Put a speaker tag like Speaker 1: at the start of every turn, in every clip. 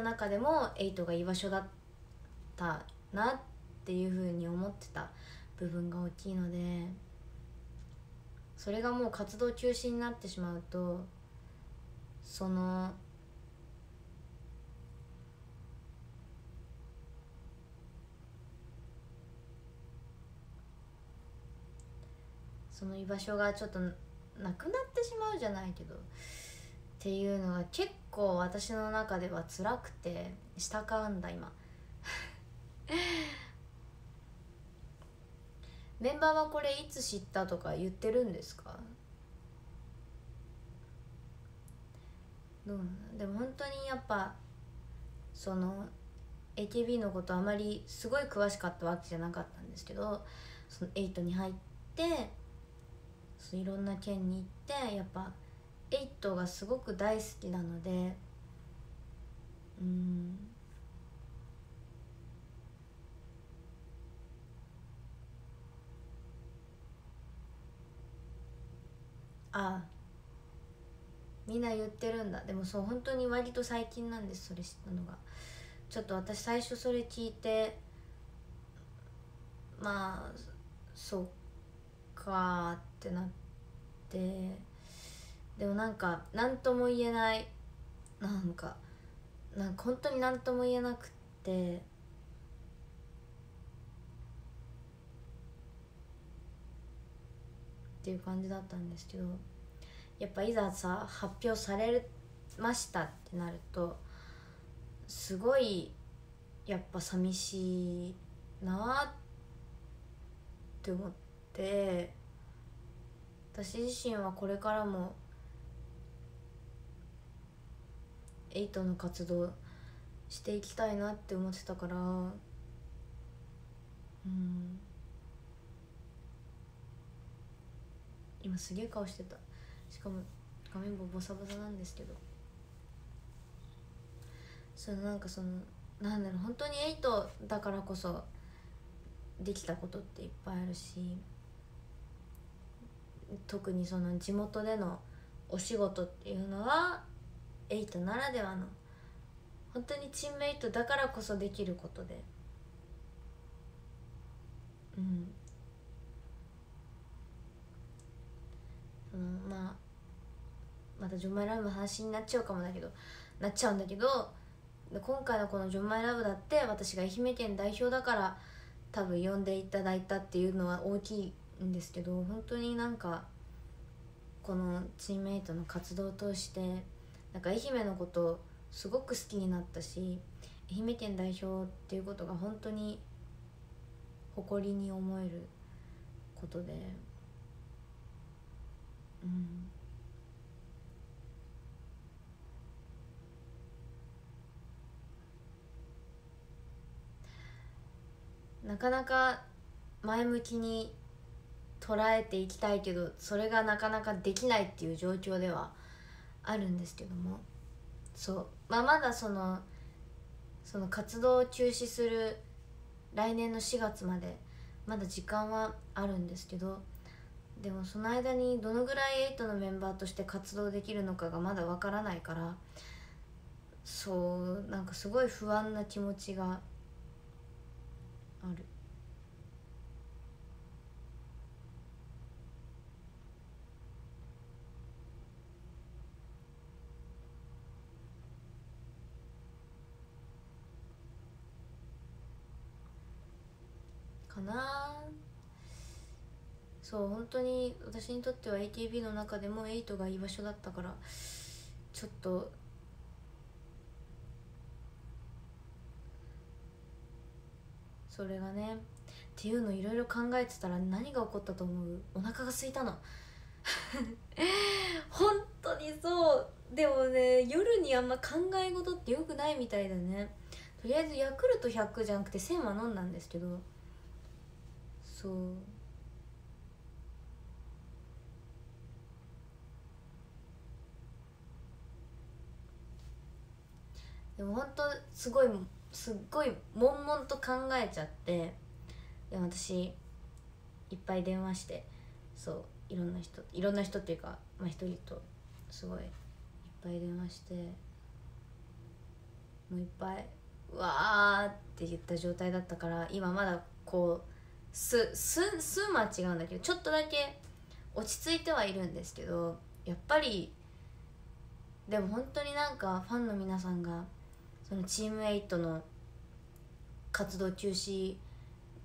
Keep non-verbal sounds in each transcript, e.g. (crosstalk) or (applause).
Speaker 1: の中でも8が居場所だったなっていうふうに思ってた部分が大きいのでそれがもう活動中止になってしまうとそのその居場所がちょっとなくなってしまうじゃないけどっていうのが結構構私の中では辛くて下かんだ今。(laughs) メンバーはこれいつ知ったとか言ってるんですか？どうでも本当にやっぱその AKB のことあまりすごい詳しかったわけじゃなかったんですけどその8に入っていろんな県に行ってやっぱ8がすごく大好きなのでうん。あみんな言ってるんだ。でもそう本当に割と最近なんですそれ知ったのが。ちょっと私最初それ聞いてまあそっかってなってでもなんか何とも言えないなんかなんか本当に何とも言えなくって。っていう感じだったんですけどやっぱいざさ発表されましたってなるとすごいやっぱ寂しいなって思って私自身はこれからもエイトの活動していきたいなって思ってたからうん。今すげえ顔してた。しかも画面もボサボサなんですけど。そのなんかそのなんだろう本当にエイトだからこそできたことっていっぱいあるし特にその地元でのお仕事っていうのはエイトならではの本当にチームメイトだからこそできることで。うん。そのまあまたジョンマイラブの話になっちゃうかもだけどなっちゃうんだけど今回のこの「ジョンマイラブだって私が愛媛県代表だから多分呼んでいただいたっていうのは大きいんですけど本当になんかこのチームメイトの活動を通してなんか愛媛のことすごく好きになったし愛媛県代表っていうことが本当に誇りに思えることでうん。なかなか前向きに捉えていきたいけどそれがなかなかできないっていう状況ではあるんですけどもそうまあまだそのその活動を中止する来年の4月までまだ時間はあるんですけどでもその間にどのぐらい8のメンバーとして活動できるのかがまだわからないからそうなんかすごい不安な気持ちがある。かなそう本当に私にとっては AKB の中でも8が居場所だったからちょっとそれがねっていうのいろいろ考えてたら何が起こったと思う？お腹が空いたの。(laughs) 本当にそう。でもね夜にあんま考え事ってよくないみたいだね。とりあえずヤクルト100じゃなくて1000は飲んだんですけど。そう。でも本当すごいすっごい悶々と考えちゃってで私いっぱい電話してそういろんな人いろんな人っていうかまあ一人とすごいいっぱい電話してもういっぱいうわーって言った状態だったから今まだこうすす数は違うんだけどちょっとだけ落ち着いてはいるんですけどやっぱりでも本当になんかファンの皆さんがそのチーム8の活動休止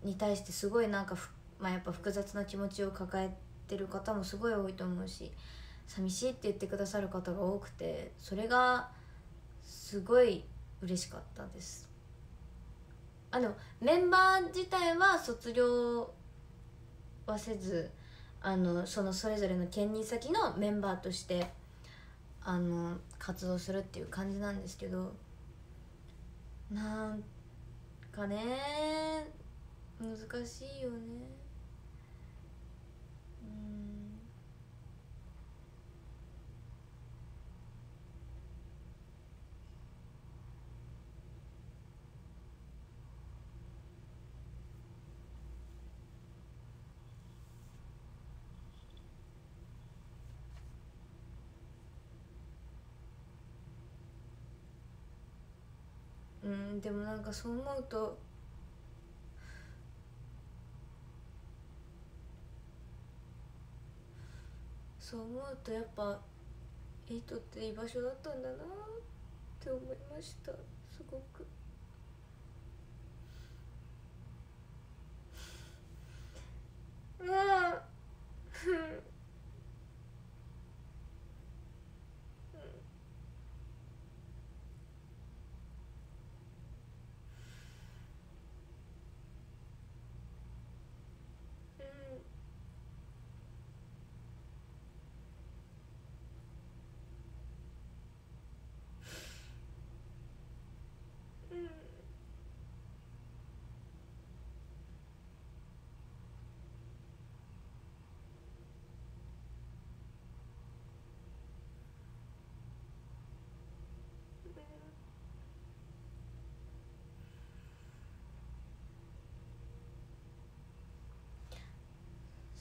Speaker 1: に対してすごいなんかまあ、やっぱ複雑な気持ちを抱えてる方もすごい多いと思うし寂しいって言ってくださる方が多くてそれがすごい嬉しかったです。あでもメンバー自体は卒業はせずあのそのそれぞれの兼任先のメンバーとしてあの活動するっていう感じなんですけどなんかね難しいよね。うんでもなんかそう思うとそう思うとやっぱエイトって居場所だったんだなって思いましたすごく。ああ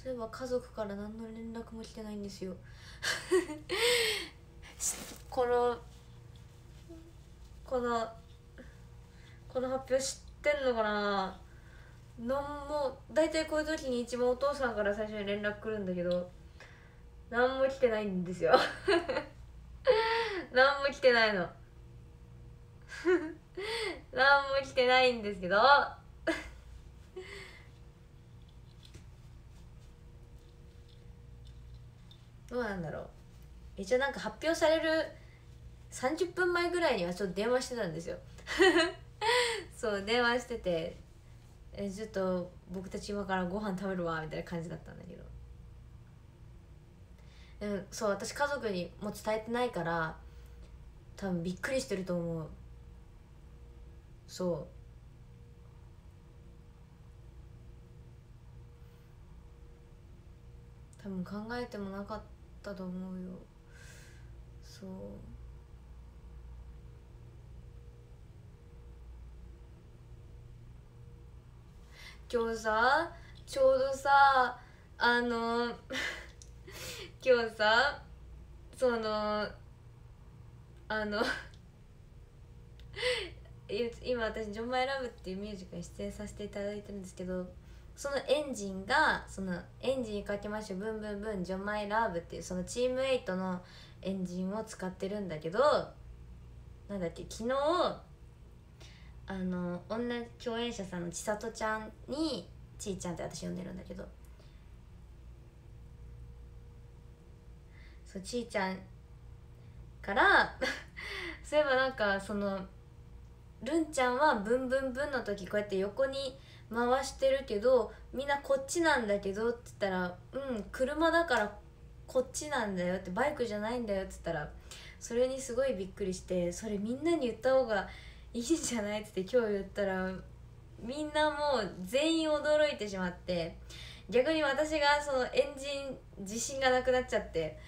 Speaker 1: そういえば家族から何の連絡も来てないんですよ。(laughs) このこのこの発表知ってんのかな？何も大体こういう時に一番お父さんから最初に連絡来るんだけど何も来てないんですよ。(laughs) 何も来てないの。(laughs) 何も来てないんですけどどうなんだろう。一応なんか発表される30分前ぐらいにはちょっと電話してたんですよ。(laughs) そう電話しててえちょっと僕たち今からご飯食べるわみたいな感じだったんだけど。でもそう私家族にも伝えてないから多分びっくりしてると思う。そう。多分考えてもなかった。ったと思うよ。そう。今日さちょうどさあの (laughs) 今日さそのあの (laughs) 今私「ジョン・マイ・ラブ」っていうミュージカルに出演させていただいてるんですけどそのエンジンがそのエンジンかけましてブンブンブンジョマイラーブっていうそのチーム8のエンジンを使ってるんだけどなんだっけ昨日あの女共演者さんの千里ちゃんにちいちゃんって私呼んでるんだけどそうちいちゃんから (laughs) そういえばなんかそのるんちゃんはブンブンブンの時こうやって横に回してるけどみんなこっちなんだけどって言ったら「うん車だからこっちなんだよ」ってバイクじゃないんだよって言ったらそれにすごいびっくりしてそれみんなに言った方がいいんじゃないって今日言ったらみんなもう全員驚いてしまって逆に私がそのエンジン自信がなくなっちゃって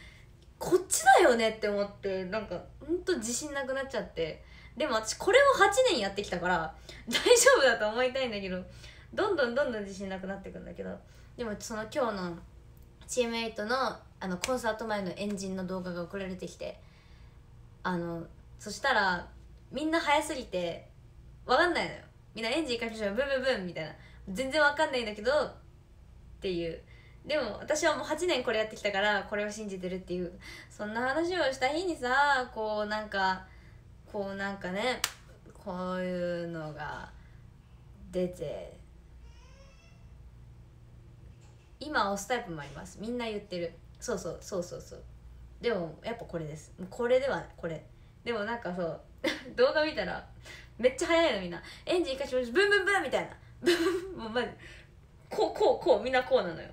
Speaker 1: こっちだよねって思ってなんかほんと自信なくなっちゃってでも私これを8年やってきたから大丈夫だと思いたいんだけどどんどんどんどん自信なくなってくんだけどでもその今日のチームエイトのあのコンサート前のエンジンの動画が送られてきてあのそしたらみんな早すぎて分かんないのよ。みんなエンジンかけてブンブンブンみたいな。全然分かんないんだけどっていう。でも私はもう8年これやってきたからこれを信じてるっていう。そんな話をした日にさこうなんかこうなんかねこういうのが出て今押すタイプもあります。みんな言ってる。そうそうそうそうそう。でもやっぱこれです。これではこれ。でもなんかそう (laughs) 動画見たらめっちゃ速いのみんな。エンジンかしましブンブンブンみたいな。もうまこうこうこうみんなこうなのよ。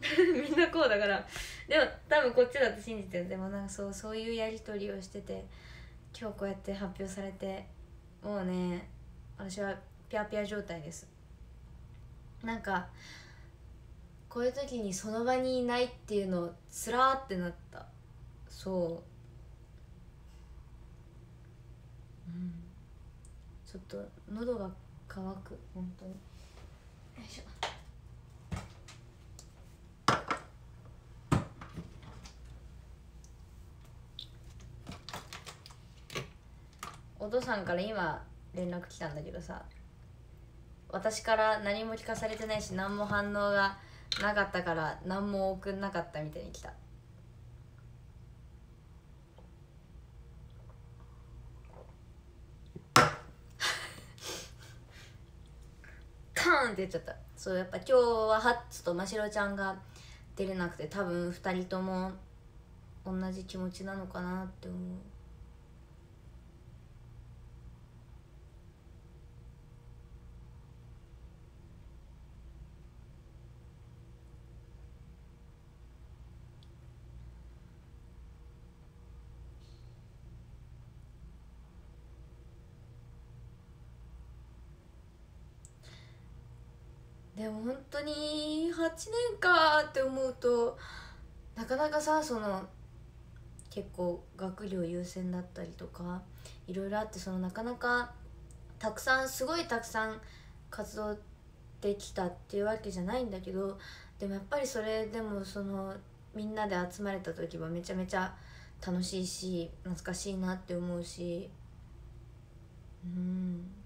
Speaker 1: (laughs) みんなこうだから。でも多分こっちだと信じてる。でもなんかそうそういうやり取りをしてて。今日こうやって発表されてもうね私はピャピャ状態です。なんかこういう時にその場にいないっていうのつらーってなった。そう。うん。ちょっと喉が渇く。本当に。よいしょ。お父さんから今連絡来たんだけどさ私から何も聞かされてないし何も反応がなかったから何も送んなかったみたいに来た。カーンって言っちゃった。そうやっぱ今日はハッツとましろちゃんが出れなくて多分2人とも同じ気持ちなのかなって思う。でも本当に8年かって思うとなかなかさその結構学業優先だったりとかいろいろあってそのなかなかたくさんすごいたくさん活動できたっていうわけじゃないんだけどでもやっぱりそれでもそのみんなで集まれた時はめちゃめちゃ楽しいし懐かしいなって思うしうん。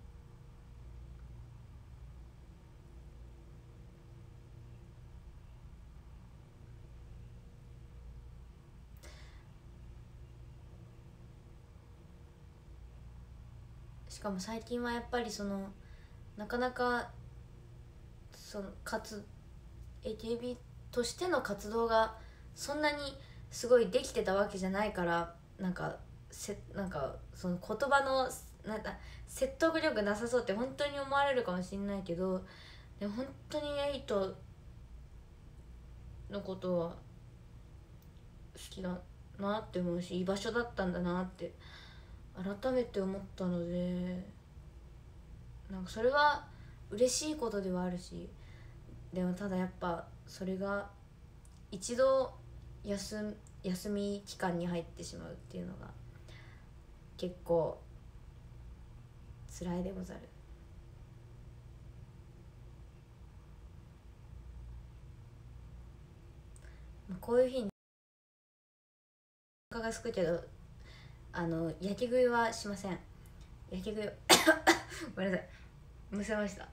Speaker 1: かも最近はやっぱりそのなかなかその活 AKB としての活動がそんなにすごいできてたわけじゃないからなんかせなんかその言葉のなんか説得力なさそうって本当に思われるかもしれないけどで本当にエイトのことは好きだなって思うし居場所だったんだなって改めて思ったのでなんかそれは嬉しいことではあるしでもただやっぱそれが一度休休み期間に入ってしまうっていうのが結構辛いでござる。こういう日にお腹がすくけどあの焼き食いはしません。焼き食い (coughs) ごめんなさい。むせました。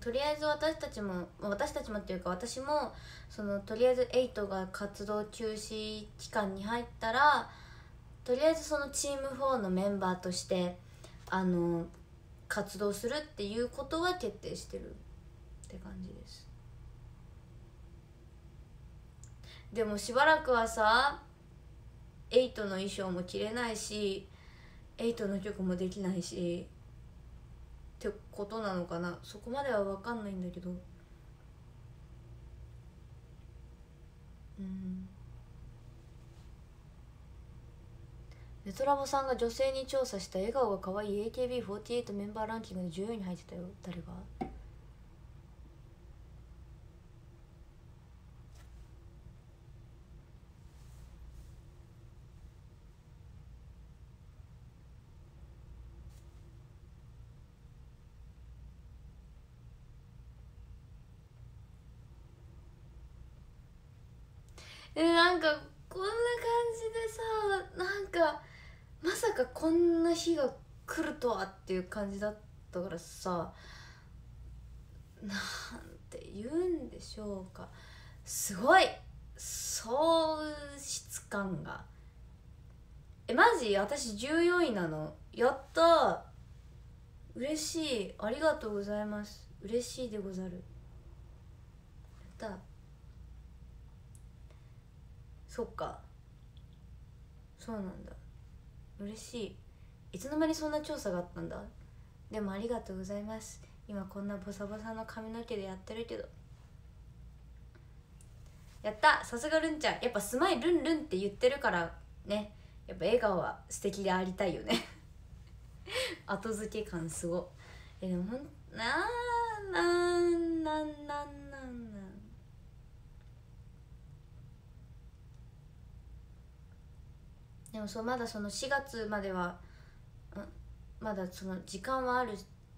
Speaker 1: とりあえず私たちも私たちもっていうか私もそのとりあえず8が活動休止期間に入ったらとりあえずそのチーム4のメンバーとしてあの活動するっていうことは決定してるって感じです。でもしばらくはさエイトの衣装も着れないしエイトの曲もできないしってことなのかな。そこまでは分かんないんだけど。うん。ネトラボさんが女性に調査した笑顔が可愛い AKB48 メンバーランキングで14位に入ってたよ。誰が？日が来るとはっていう感じだったからさなんて言うんでしょうか。すごい喪失感が。えマジ？私14位なの。やった嬉しい。ありがとうございます。嬉しいでござる。やったそっか。そうなんだ。嬉しい。いつの間にそんな調査があったんだ？でもありがとうございます。今こんなボサボサの髪の毛でやってるけど。やった！さすがるんちゃん。やっぱスマイルンルンって言ってるからね。やっぱ笑顔は素敵でありたいよね。(laughs) 後付け感すごえでもほんなーなんなんなんなんなん。でもそうまだその4月まではまだその時間はある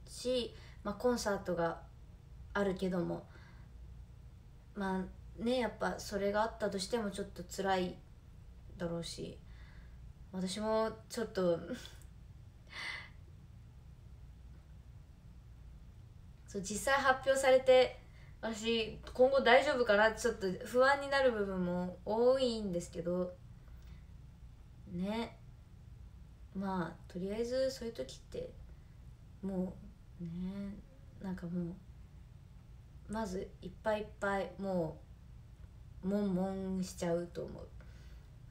Speaker 1: し、まあ、コンサートがあるけどもまあねやっぱそれがあったとしてもちょっと辛いだろうし私もちょっと (laughs) そう実際発表されて私今後大丈夫かなちょっと不安になる部分も多いんですけどね。まあとりあえずそういう時ってもうねなんかもうまずいっぱいいっぱいもう悶々しちゃうと思う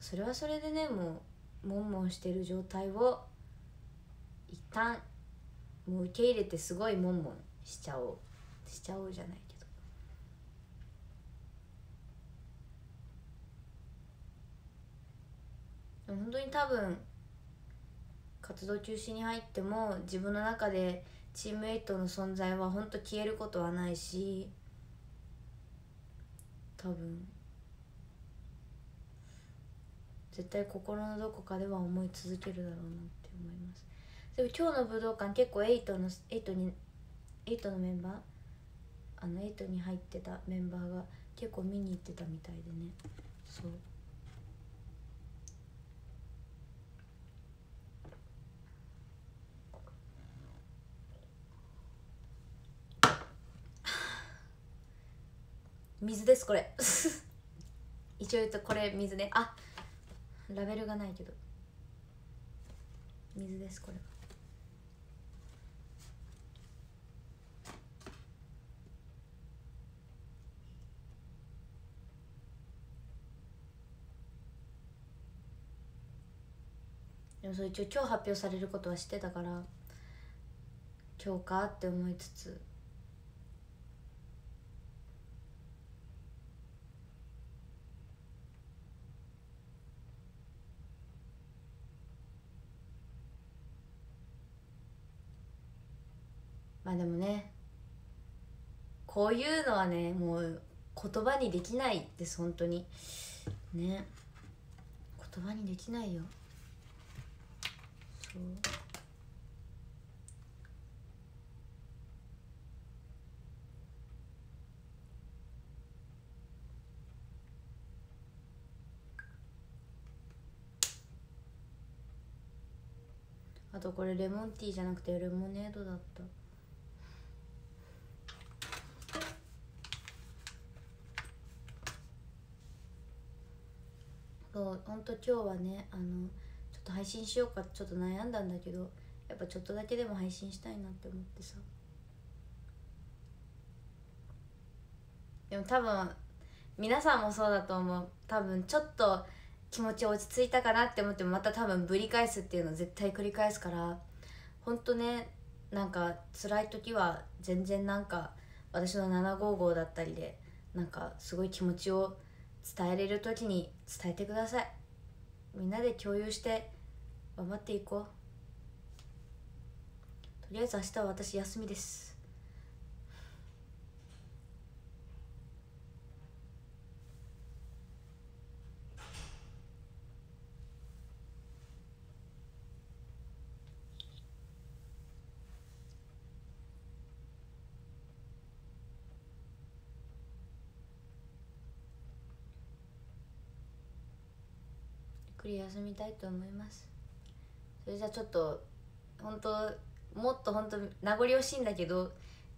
Speaker 1: それはそれでねもう悶々してる状態を一旦もう受け入れてすごい悶々しちゃおうしちゃおうじゃないけど本当に多分活動休止に入っても自分の中でチームエイトの存在は本当消えることはないし多分。絶対心のどこかでは思い続けるだろうなって思います。でも今日の武道館結構エイトのエイトにエイトのメンバーあのエイトに入ってたメンバーが結構見に行ってたみたいでね。そう。水ですこれ。(laughs) 一応言うとこれ水ね。あラベルがないけど。水ですこれ。はでもそれ一応今日発表されることは知ってたから今日かって思いつつ。まあでもねこういうのはねもう言葉にできないです本当に。ね。言葉にできないよ。そう。あとこれレモンティーじゃなくてレモネードだった。そう本当今日はねあのちょっと配信しようかちょっと悩んだんだけどやっぱちょっとだけでも配信したいなって思ってさ。でも多分皆さんもそうだと思う。多分ちょっと気持ち落ち着いたかなって思ってもまた多分ぶり返すっていうの絶対繰り返すからほんとねなんか辛い時は全然なんか私の755だったりでなんかすごい気持ちを伝えれる時に伝えてください。みんなで共有して頑張っていこう。とりあえず明日は私休みです。くり休みたいと思います。それじゃあちょっと本当もっと本当名残惜しいんだけど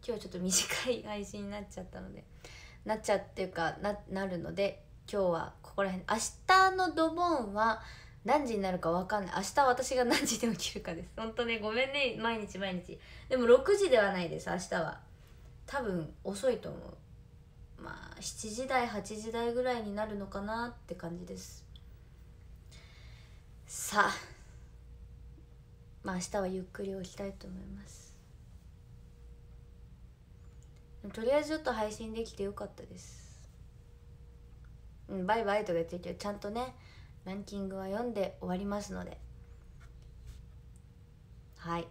Speaker 1: 今日ちょっと短い配信になっちゃったのでなっちゃっていうかななるので今日はここら辺明日のドボンは何時になるか分かんない。明日私が何時で起きるかです。本当ねごめんね。毎日毎日。でも6時ではないです明日は。多分遅いと思う。まあ7時台8時台ぐらいになるのかなって感じです。さあまあ明日はゆっくり起きたいと思います。とりあえずちょっと配信できてよかったです。うんバイバイとか言ってるけどちゃんとねランキングは読んで終わりますので。はい。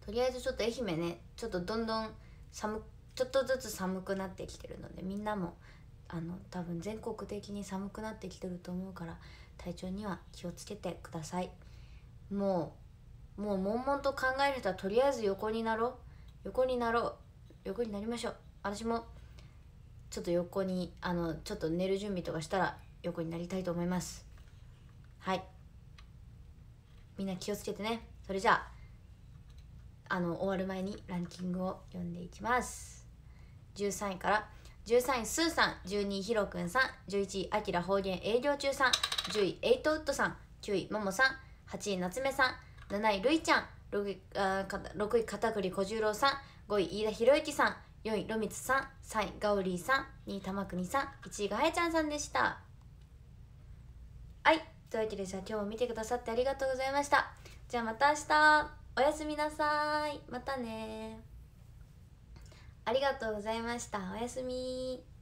Speaker 1: とりあえずちょっと愛媛ねちょっとどんどん寒ちょっとずつ寒くなってきてるのでみんなもあの多分全国的に寒くなってきてると思うから体調には気をつけてください。もうもう悶々と考える人はとりあえず横になろう。横になろう。横になりましょう。私もちょっと横にあのちょっと寝る準備とかしたら横になりたいと思います。はい。みんな気をつけてね。それじゃああの終わる前にランキングを読んでいきます。13位から13位スーさん12位ひろくんさん11位あきら方言営業中さん10位エイトウッドさん9位ももさん8位夏目さん7位るいちゃん6位あ6位片栗小十郎さん5位飯田博之さん4位ロミツさん3位ガオリーさん2位玉国さん1位がはやちゃんさんでした。はいというわけでじゃあ今日も見てくださってありがとうございました。じゃあまた明日。おやすみなさい。またねありがとうございました。おやすみ。